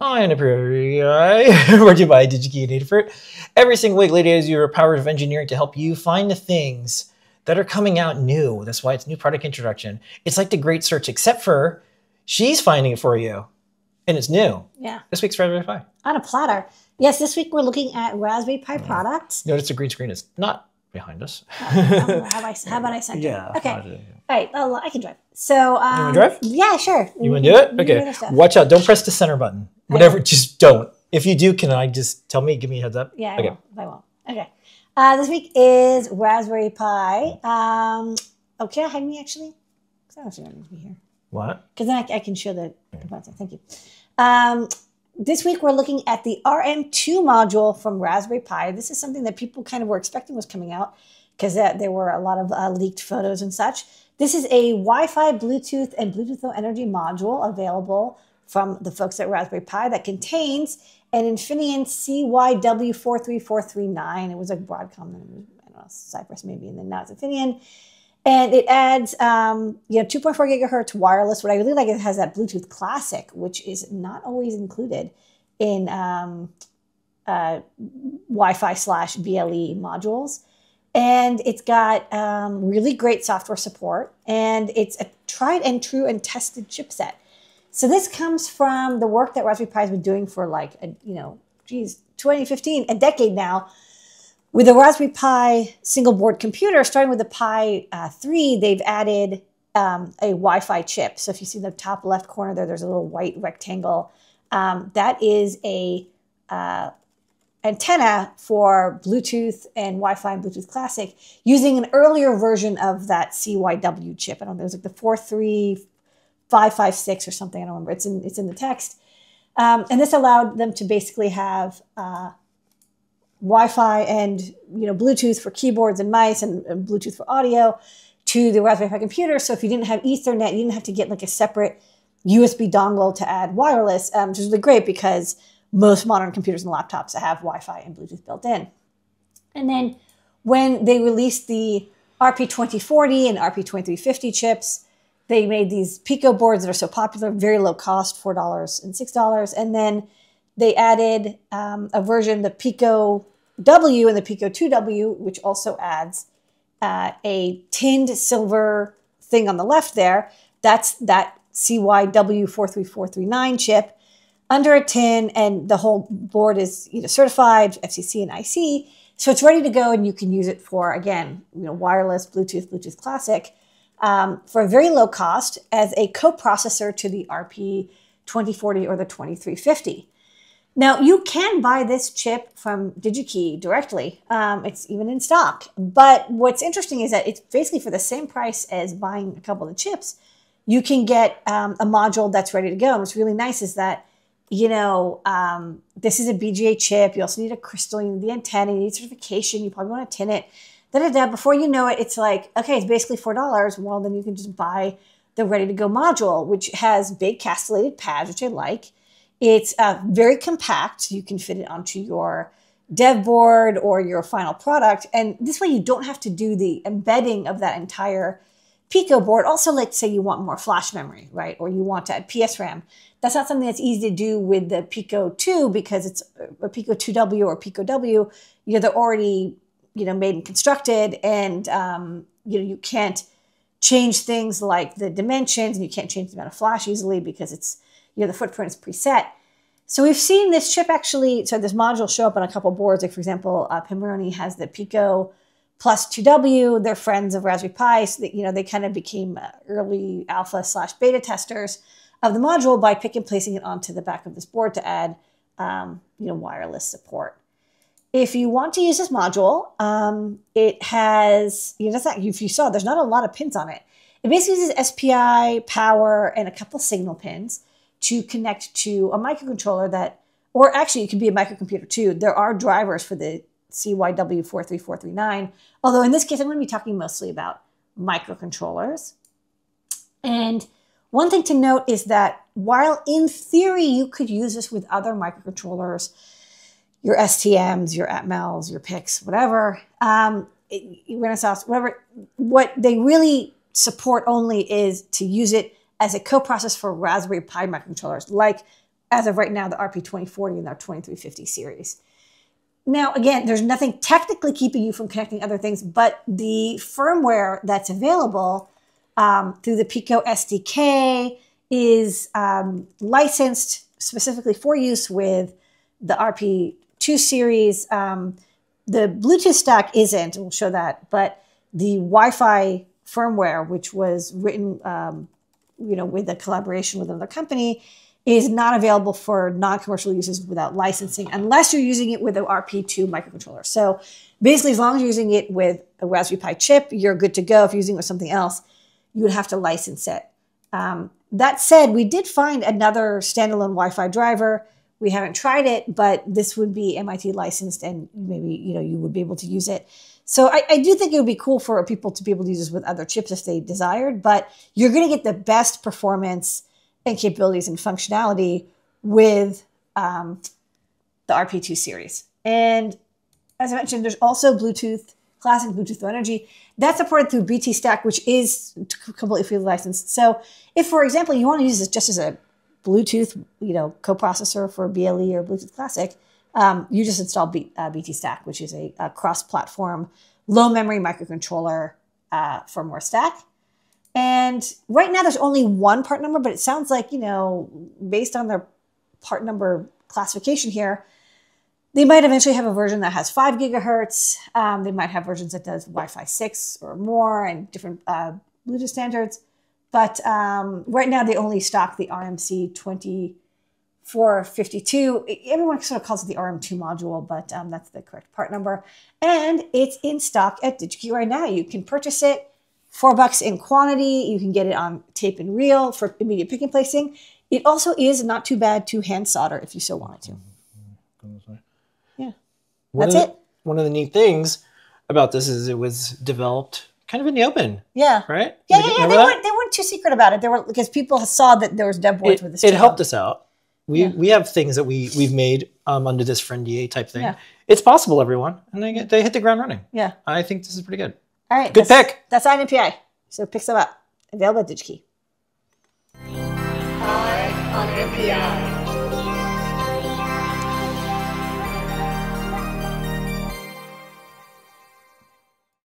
Eye on NPI. Brought to you by DigiKey and Adafruit. Every single week, Lady is your power of engineering to help you find the things that are coming out new. That's why it's new product introduction. It's like the great search, except for she's finding it for you, and it's new. Yeah. This week's Raspberry Pi. On a platter. Yes, this week we're looking at Raspberry Pi products. Notice the green screen is not behind us. Oh, how, I, how about I you? yeah. Okay. I yeah. All right. I'll- I can drive. So, um, wanna drive? Yeah, sure. You want to do it? You do Okay. Watch out. Don't press the center button. Whatever. Just don't. If you do, can I just tell me? Give me a heads up. Yeah, I Okay. won't. I won't. Okay. Uh, this week is Raspberry Pi. Um, oh, can I hide me actually? Because I don't actually need to be here. What? Because then I, I can show the components. Thank you. Um, this week we're looking at the RM2 module from Raspberry Pi. This is something that people kind of were expecting was coming out because there were a lot of uh, leaked photos and such. This is a Wi-Fi, Bluetooth, and Bluetooth Low Energy module available from the folks at Raspberry Pi that contains an Infineon CYW43439. It was a Broadcom, I don't know, Cypress maybe, and then now it's Infineon. And it adds, um, you know, 2.4 gigahertz wireless. What I really like, it has that Bluetooth Classic, which is not always included in um, uh, Wi-Fi slash BLE modules. And it's got um, really great software support, and it's a tried and true and tested chipset. So this comes from the work that Raspberry Pi has been doing for like, a, you know, geez, 2015, a decade now. With the Raspberry Pi single board computer, starting with the Pi uh, 3, they've added um, a Wi Fi chip. So if you see the top left corner there, there's a little white rectangle. Um, that is a uh, antenna for Bluetooth and Wi-Fi and Bluetooth Classic using an earlier version of that CYW chip. I don't know, it was like the 43556 or something. I don't remember. It's in it's in the text. Um, and this allowed them to basically have uh, Wi-Fi and you know Bluetooth for keyboards and mice and, and Bluetooth for audio to the Raspberry Pi computer. So if you didn't have Ethernet, you didn't have to get like a separate USB dongle to add wireless, um, which is really great because most modern computers and laptops have Wi-Fi and Bluetooth built in. And then when they released the RP2040 and RP2350 chips, they made these Pico boards that are so popular, very low cost, $4 and $6. And then they added um, a version, the Pico W and the Pico 2W, which also adds uh, a tinned silver thing on the left there. That's that CYW43439 chip under a tin, and the whole board is you know certified FCC and IC, so it's ready to go, and you can use it for again, you know, wireless, Bluetooth, Bluetooth Classic, um, for a very low cost as a coprocessor to the RP 2040 or the 2350. Now you can buy this chip from DigiKey directly. Um, it's even in stock. But what's interesting is that it's basically for the same price as buying a couple of chips. You can get um, a module that's ready to go. And what's really nice is that you know, um, this is a BGA chip. You also need a crystal, you need the antenna, you need certification. You probably want to tin it. Da, da, da. Before you know it, it's like, okay, it's basically $4. Well, then you can just buy the ready to go module, which has big castellated pads, which I like. It's uh, very compact. You can fit it onto your dev board or your final product. And this way you don't have to do the embedding of that entire Pico board. Also, like say you want more flash memory, right? Or you want to add PSRAM. That's not something that's easy to do with the Pico 2 because it's a Pico 2W or Pico W. You know, they're already, you know, made and constructed and, um, you know, you can't change things like the dimensions and you can't change the amount of flash easily because it's, you know, the footprint is preset. So we've seen this chip actually, so this module show up on a couple boards. Like for example, uh, has the Pico plus 2W. They're friends of Raspberry Pi. So that, you know, they kind of became uh, early alpha slash beta testers of the module by pick and placing it onto the back of this board to add, um, you know, wireless support. If you want to use this module, um, it has, you know, that's not, if you saw, there's not a lot of pins on it. It basically uses SPI, power, and a couple signal pins to connect to a microcontroller that, or actually it could be a microcomputer too. There are drivers for the CYW43439, although in this case, I'm going to be talking mostly about microcontrollers. And one thing to note is that while in theory you could use this with other microcontrollers, your STMs, your Atmels, your PICs, whatever, um, Renesas, whatever. What they really support only is to use it as a co-process for Raspberry Pi microcontrollers, like as of right now, the RP2040 and our 2350 series. Now, again, there's nothing technically keeping you from connecting other things, but the firmware that's available um, through the Pico SDK is um, licensed specifically for use with the RP2 series. Um, the Bluetooth stack isn't, we'll show that, but the Wi-Fi firmware, which was written, um, you know, with a collaboration with another company, is not available for non-commercial uses without licensing, unless you're using it with an RP2 microcontroller. So basically, as long as you're using it with a Raspberry Pi chip, you're good to go. If you're using it with something else, you would have to license it. Um, that said, we did find another standalone Wi-Fi driver. We haven't tried it, but this would be MIT licensed, and maybe you know you would be able to use it. So I, I do think it would be cool for people to be able to use this with other chips if they desired. But you're going to get the best performance and capabilities and functionality with um, the RP2 series. And as I mentioned, there's also Bluetooth classic Bluetooth Low Energy. That's supported through BT Stack, which is completely free licensed. So if, for example, you want to use this just as a Bluetooth, you know, coprocessor for BLE or Bluetooth Classic, um, you just install B, uh, BT Stack, which is a, a cross-platform, low-memory microcontroller uh, firmware stack. And right now, there's only one part number, but it sounds like you know, based on their part number classification here, they might eventually have a version that has five gigahertz. Um, they might have versions that does Wi-Fi six or more and different uh, Bluetooth standards. But um, right now, they only stock the RMC 2452. Everyone sort of calls it the RM2 module, but um, that's the correct part number. And it's in stock at DigiKey right now. You can purchase it four bucks in quantity. You can get it on tape and reel for immediate picking placing. It also is not too bad to hand solder if you so wanted to. Yeah, one that's the, it. One of the neat things about this is it was developed kind of in the open, Yeah. right? Yeah, yeah, yeah. They weren't, they weren't too secret about it. There were because people saw that there was dev boards it, with this. it chip helped us out. We Yeah. we have things that we we've made um, under this friendly type thing. Yeah. It's possible, everyone, and they get they hit the ground running. Yeah. I think this is pretty good. All right. Good that's, pick. That's INPI. So pick some up. Available at DigiKey. Eye on NPI.